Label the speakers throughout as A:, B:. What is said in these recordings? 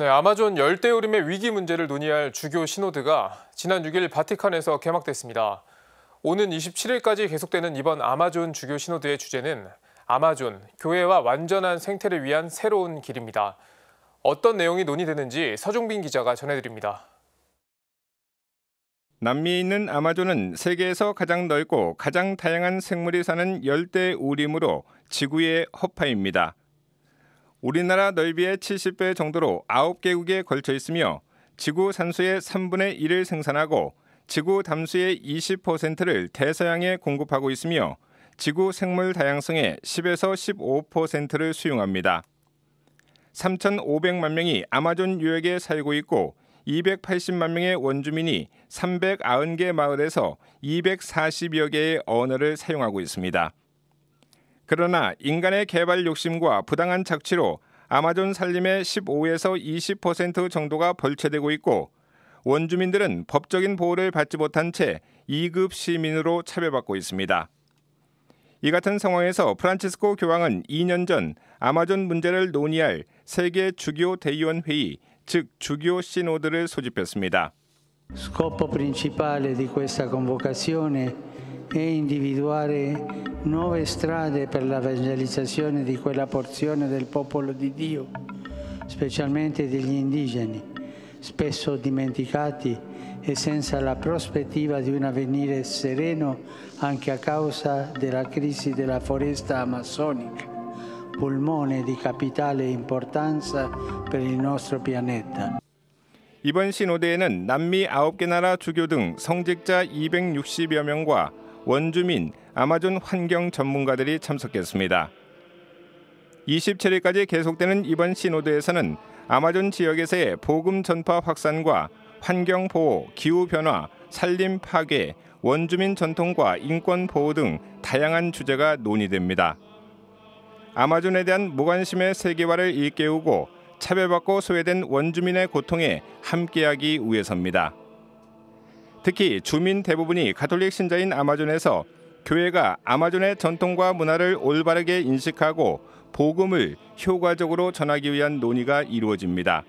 A: 네, 아마존 열대우림의 위기 문제를 논의할 주교 시노드가 지난 6일 바티칸에서 개막됐습니다. 오는 27일까지 계속되는 이번 아마존 주교 시노드의 주제는 아마존, 교회와 완전한 생태를 위한 새로운 길입니다. 어떤 내용이 논의되는지 서종빈 기자가 전해드립니다.
B: 남미에 있는 아마존은 세계에서 가장 넓고 가장 다양한 생물이 사는 열대 우림으로 지구의 허파입니다. 우리나라 넓이의 70배 정도로 9개국에 걸쳐 있으며 지구 산수의 3분의 1을 생산하고 지구 담수의 20%를 대서양에 공급하고 있으며 지구 생물 다양성의 10에서 15%를 수용합니다. 3,500만 명이 아마존 유역에 살고 있고 280만 명의 원주민이 390개 마을에서 240여 개의 언어를 사용하고 있습니다. 그러나 인간의 개발 욕심과 부당한 착취로 아마존 산림의 15에서 20% 정도가 벌채되고 있고 원주민들은 법적인 보호를 받지 못한 채 2급 시민으로 차별받고 있습니다. 이 같은 상황에서 프란치스코 교황은 2년 전 아마존 문제를 논의할 세계 주교 대의원 회의, 즉 주교 시노드를 소집했습니다.
C: Scopo principale di questa convocazione e individuare nuove strade per l'evangelizzazione di quella porzione del popolo di Dio, specialmente degli indigeni, spesso dimenticati e senza la prospettiva di un avvenire sereno anche a causa della crisi della foresta amazzonica, pulmone di capitale importanza per il nostro pianeta.
B: 이번 신호대에는 남미 9개 나라 주교 등 성직자 260여 명과 원주민, 아마존 환경 전문가들이 참석했습니다. 27일까지 계속되는 이번 시노드에서는 아마존 지역에서의 복음 전파 확산과 환경 보호, 기후 변화, 산림 파괴, 원주민 전통과 인권 보호 등 다양한 주제가 논의됩니다. 아마존에 대한 무관심의 세계화를 일깨우고 차별받고 소외된 원주민의 고통에 함께하기 위해서입니다. 특히 주민 대부분이 가톨릭 신자인 아마존에서 교회가 아마존의 전통과 문화를 올바르게 인식하고 복음을 효과적으로 전하기 위한 논의가 이루어집니다.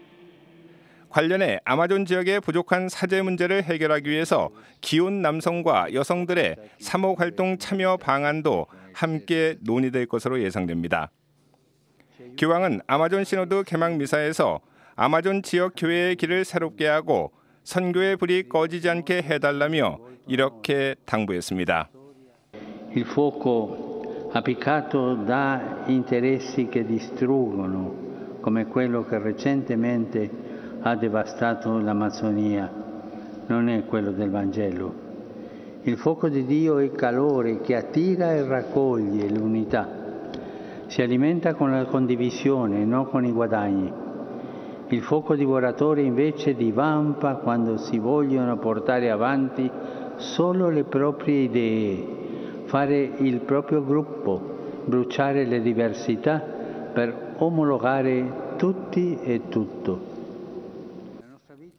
B: 관련해 아마존 지역의 부족한 사제 문제를 해결하기 위해서 기혼 남성과 여성들의 사목 활동 참여 방안도 함께 논의될 것으로 예상됩니다. 교황은 아마존 시노드 개막 미사에서 아마존 지역 교회의 길을 새롭게 하고 선교의 불이 꺼지지 않게 해달라며 이렇게 당부했습니다.
D: Il fuoco appiccato da interessi che distruggono, come quello che recentemente ha devastato l'Amazzonia, non è quello del Vangelo. Il fuoco di Dio è calore che attira e raccoglie l'unità. Si alimenta con la condivisione, non con i guadagni. Il fuoco divoratore invece divampa quando si vogliono portare avanti solo le proprie idee, fare il proprio gruppo, bruciare le diversità per omologare tutti e tutto.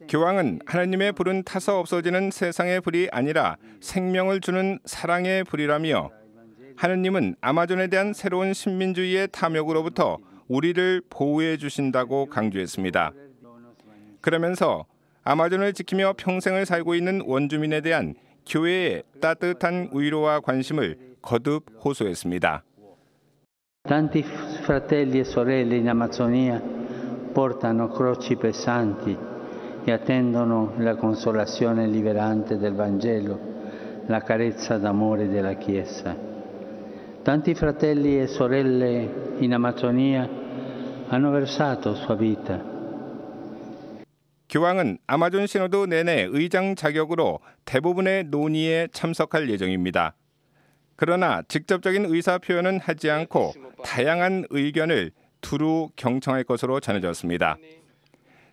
B: 교황은 하나님의 불은 타서 없어지는 세상의 불이 아니라 생명을 주는 사랑의 불이라며 하느님은 아마존에 대한 새로운 신민주의의 탐욕으로부터 우리를 보호해 주신다고 강조했습니다. 그러면서 아마존을 지키며 평생을 살고 있는 원주민에 대한 교회의 따뜻한 위로와 관심을 거듭 호소했습니다.
D: Tanti fratelli e sorelle in Amazzonia portano croci pesanti e attendono la consolazione liberante del Vangelo, la carezza d'amore della Chiesa. Tanti fratelli e sorelle in Amazzonia hanno versato sua vita.
B: 교황은 아마존 시노드 내내 의장 자격으로 대부분의 논의에 참석할 예정입니다. 그러나 직접적인 의사 표현은 하지 않고 다양한 의견을 두루 경청할 것으로 전해졌습니다.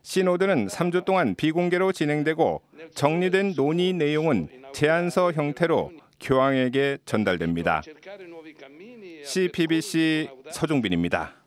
B: 시노드는 3주 동안 비공개로 진행되고 정리된 논의 내용은 제안서 형태로 교황에게 전달됩니다. CPBC 서종빈입니다.